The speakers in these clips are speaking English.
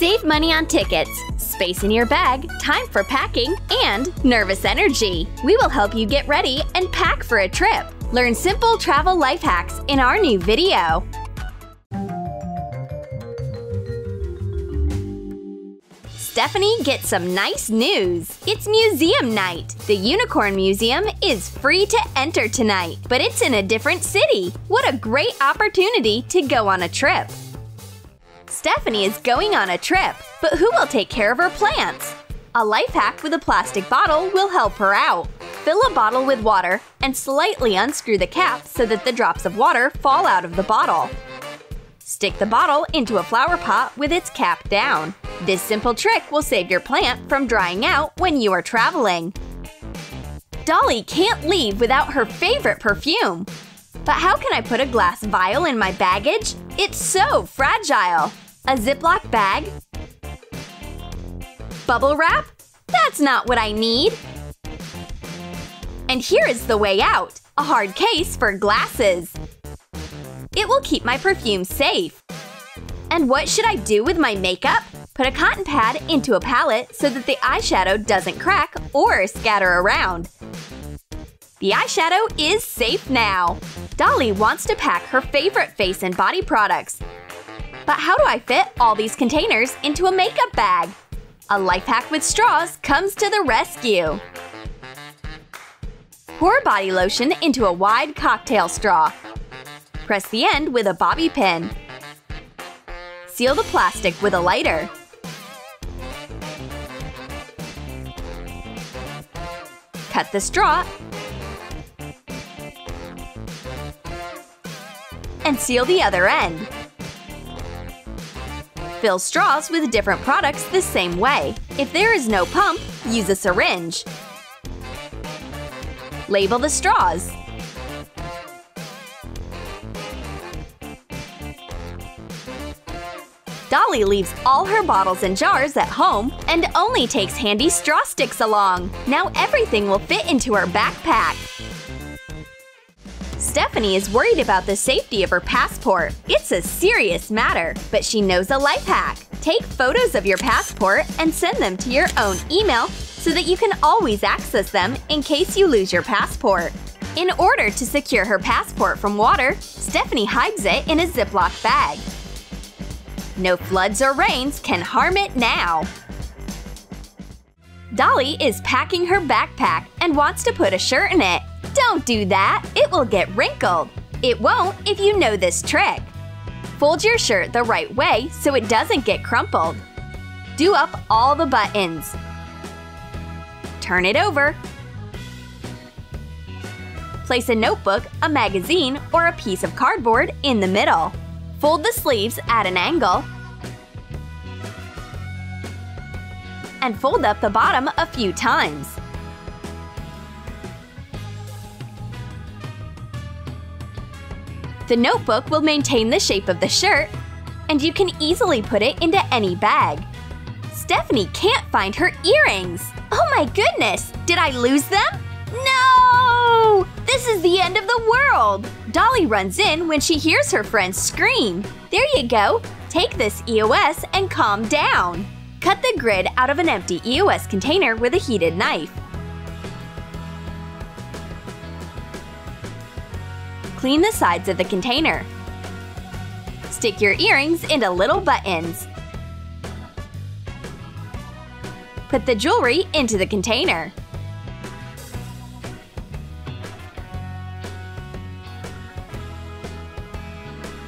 Save money on tickets, space in your bag, time for packing, and nervous energy. We will help you get ready and pack for a trip. Learn simple travel life hacks in our new video. Stephanie gets some nice news. It's museum night. The Unicorn Museum is free to enter tonight, but it's in a different city. What a great opportunity to go on a trip. Stephanie is going on a trip, but who will take care of her plants? A life hack with a plastic bottle will help her out. Fill a bottle with water and slightly unscrew the cap so that the drops of water fall out of the bottle. Stick the bottle into a flower pot with its cap down. This simple trick will save your plant from drying out when you are traveling. Dolly can't leave without her favorite perfume. But how can I put a glass vial in my baggage? It's so fragile. A Ziploc bag? Bubble wrap? That's not what I need. And here is the way out a hard case for glasses. It will keep my perfume safe. And what should I do with my makeup? Put a cotton pad into a palette so that the eyeshadow doesn't crack or scatter around. The eyeshadow is safe now. Dolly wants to pack her favorite face and body products. But how do I fit all these containers into a makeup bag? A life hack with straws comes to the rescue. Pour body lotion into a wide cocktail straw. Press the end with a bobby pin. Seal the plastic with a lighter. Cut the straw and seal the other end. Fill straws with different products the same way. If there is no pump, use a syringe. Label the straws. Dolly leaves all her bottles and jars at home and only takes handy straw sticks along. Now everything will fit into her backpack. Stephanie is worried about the safety of her passport. It's a serious matter, but she knows a life hack. Take photos of your passport and send them to your own email so that you can always access them in case you lose your passport. In order to secure her passport from water, Stephanie hides it in a Ziploc bag. No floods or rains can harm it now. Dolly is packing her backpack and wants to put a shirt in it. Don't do that, it will get wrinkled. It won't if you know this trick. Fold your shirt the right way so it doesn't get crumpled. Do up all the buttons. Turn it over. Place a notebook, a magazine, or a piece of cardboard in the middle. Fold the sleeves at an angle. And fold up the bottom a few times. The notebook will maintain the shape of the shirt, and you can easily put it into any bag. Stephanie can't find her earrings! Oh my goodness! Did I lose them? No! This is the end of the world! Dolly runs in when she hears her friends scream. There you go! Take this EOS and calm down. Cut the grid out of an empty EOS container with a heated knife. Clean the sides of the container. Stick your earrings into little buttons. Put the jewelry into the container.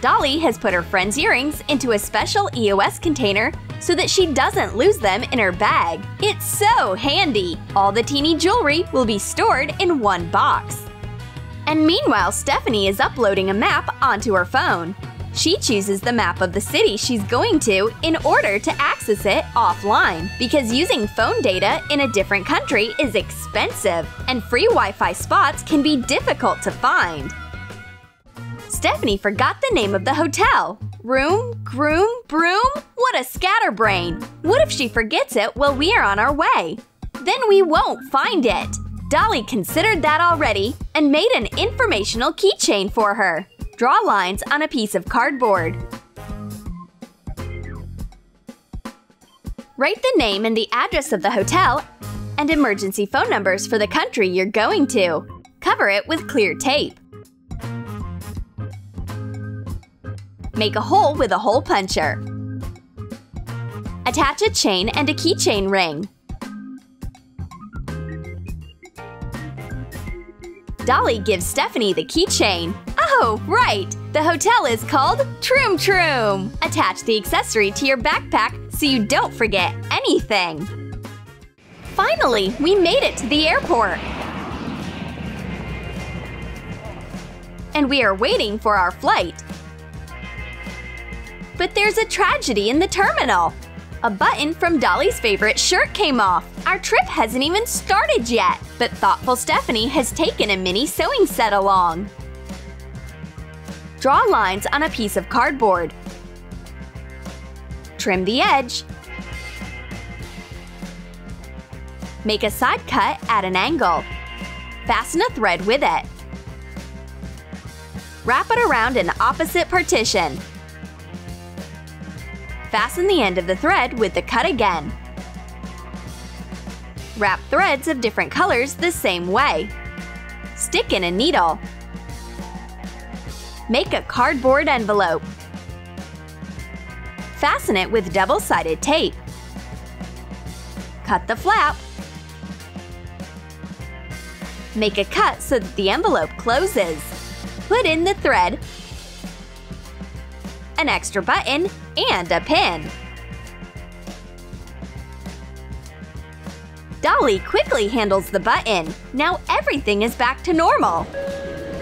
Dolly has put her friend's earrings into a special EOS container so that she doesn't lose them in her bag. It's so handy! All the teeny jewelry will be stored in one box. And meanwhile, Stephanie is uploading a map onto her phone. She chooses the map of the city she's going to in order to access it offline because using phone data in a different country is expensive and free Wi-Fi spots can be difficult to find. Stephanie forgot the name of the hotel. Room? Groom? Broom? What a scatterbrain! What if she forgets it while we are on our way? Then we won't find it. Dolly considered that already and made an informational keychain for her. Draw lines on a piece of cardboard. Write the name and the address of the hotel and emergency phone numbers for the country you're going to. Cover it with clear tape. Make a hole with a hole puncher. Attach a chain and a keychain ring. Dolly gives Stephanie the keychain. Oh, right! The hotel is called Troom Troom! Attach the accessory to your backpack so you don't forget anything. Finally, we made it to the airport! And we are waiting for our flight. But there's a tragedy in the terminal! A button from Dolly's favorite shirt came off. Our trip hasn't even started yet, but thoughtful Stephanie has taken a mini sewing set along. Draw lines on a piece of cardboard. Trim the edge. Make a side cut at an angle. Fasten a thread with it. Wrap it around an opposite partition. Fasten the end of the thread with the cut again. Wrap threads of different colors the same way. Stick in a needle. Make a cardboard envelope. Fasten it with double-sided tape. Cut the flap. Make a cut so that the envelope closes. Put in the thread an extra button, and a pin. Dolly quickly handles the button. Now everything is back to normal.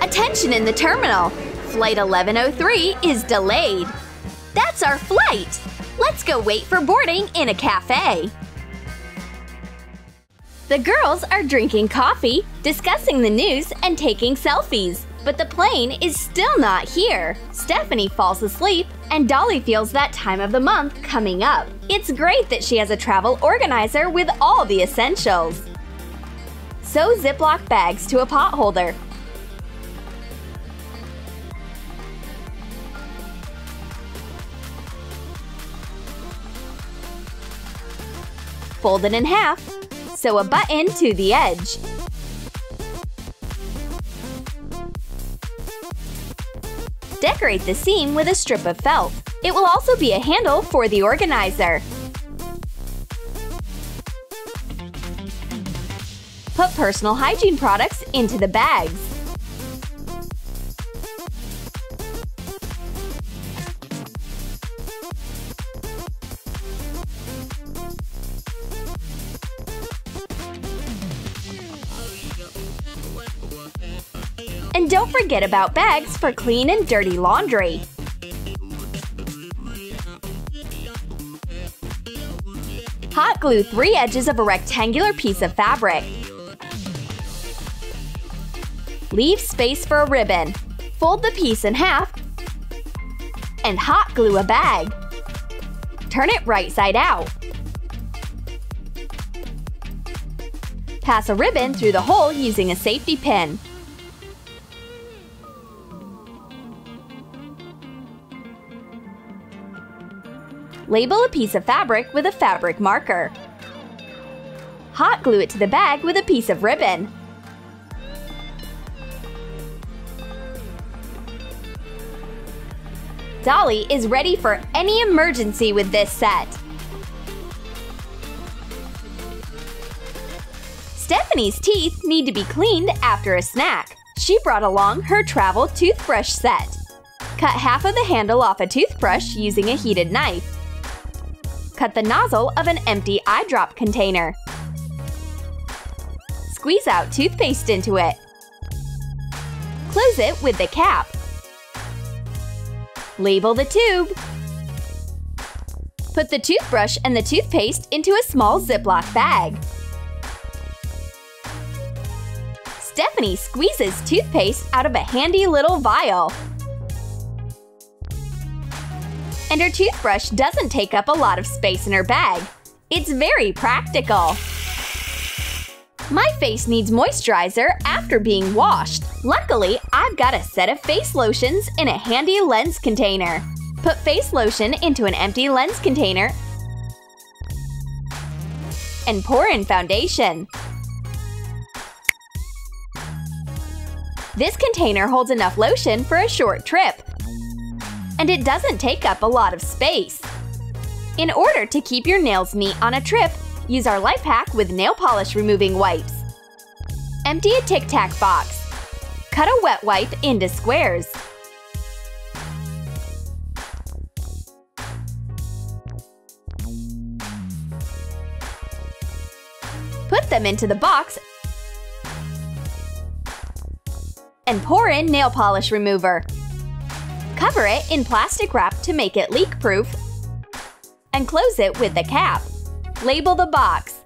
Attention in the terminal! Flight 1103 is delayed. That's our flight! Let's go wait for boarding in a cafe. The girls are drinking coffee, discussing the news, and taking selfies. But the plane is still not here. Stephanie falls asleep, and Dolly feels that time of the month coming up. It's great that she has a travel organizer with all the essentials. Sew Ziploc bags to a pot holder. Fold it in half. Sew a button to the edge. Decorate the seam with a strip of felt. It will also be a handle for the organizer. Put personal hygiene products into the bags. Don't forget about bags for clean and dirty laundry. Hot glue three edges of a rectangular piece of fabric. Leave space for a ribbon. Fold the piece in half and hot glue a bag. Turn it right side out. Pass a ribbon through the hole using a safety pin. Label a piece of fabric with a fabric marker. Hot glue it to the bag with a piece of ribbon. Dolly is ready for any emergency with this set. Stephanie's teeth need to be cleaned after a snack. She brought along her travel toothbrush set. Cut half of the handle off a toothbrush using a heated knife cut the nozzle of an empty eye drop container. Squeeze out toothpaste into it. Close it with the cap. Label the tube. Put the toothbrush and the toothpaste into a small Ziploc bag. Stephanie squeezes toothpaste out of a handy little vial and her toothbrush doesn't take up a lot of space in her bag. It's very practical. My face needs moisturizer after being washed. Luckily, I've got a set of face lotions in a handy lens container. Put face lotion into an empty lens container and pour in foundation. This container holds enough lotion for a short trip. And it doesn't take up a lot of space. In order to keep your nails neat on a trip, use our life hack with nail polish removing wipes. Empty a Tic Tac box. Cut a wet wipe into squares. Put them into the box and pour in nail polish remover. Cover it in plastic wrap to make it leak-proof and close it with the cap. Label the box.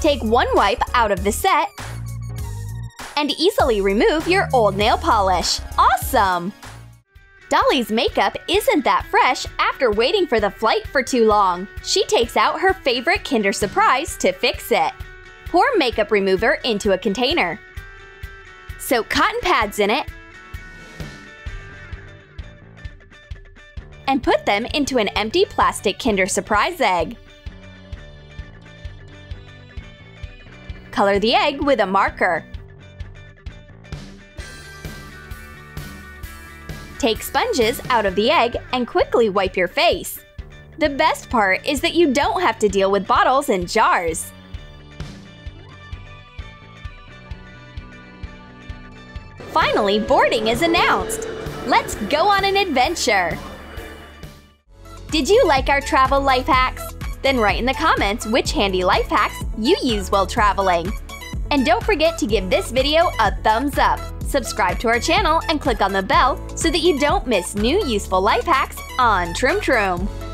Take one wipe out of the set and easily remove your old nail polish. Awesome! Dolly's makeup isn't that fresh after waiting for the flight for too long. She takes out her favorite Kinder Surprise to fix it. Pour makeup remover into a container. Soak cotton pads in it and put them into an empty plastic Kinder Surprise egg. Color the egg with a marker. Take sponges out of the egg and quickly wipe your face. The best part is that you don't have to deal with bottles and jars. Finally, boarding is announced! Let's go on an adventure! Did you like our travel life hacks? Then write in the comments which handy life hacks you use while traveling. And don't forget to give this video a thumbs up, subscribe to our channel, and click on the bell so that you don't miss new useful life hacks on Troom Troom.